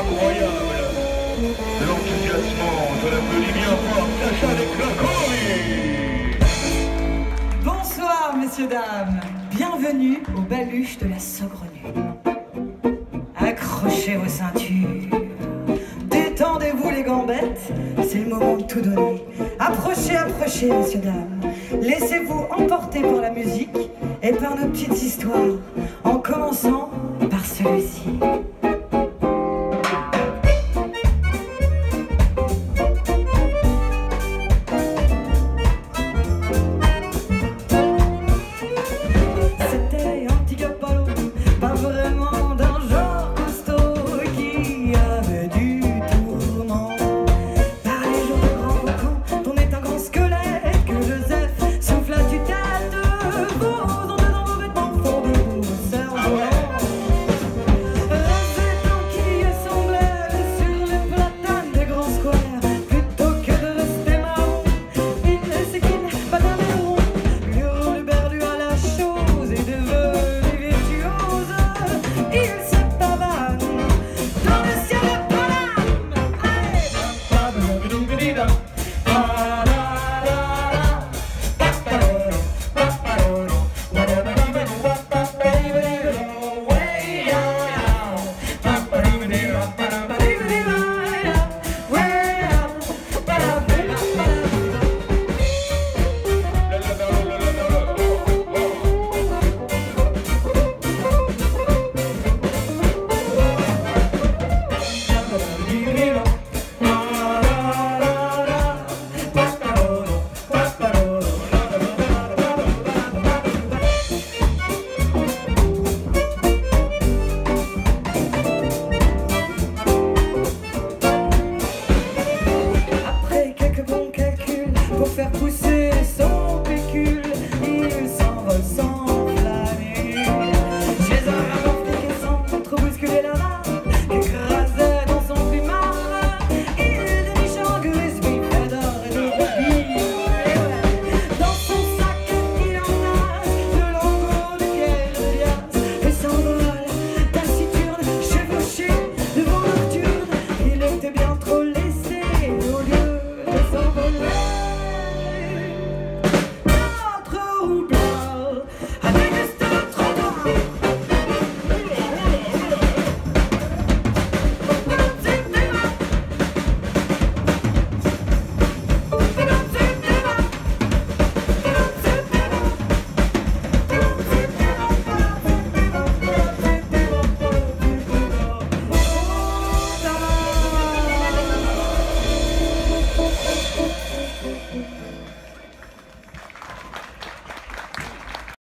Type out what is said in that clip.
incroyable. L'enthousiasmant, je l'applaudis bien fort, Sacha Desclacoris Bonsoir, messieurs, dames. Bienvenue au baluche de la Saugrenue. Accrochez vos ceintures. Détendez-vous les gambettes. C'est le moment de tout donner. Approchez, approchez, messieurs, dames. Laissez-vous emporter par la musique et par nos petites histoires. En commençant par celui-ci.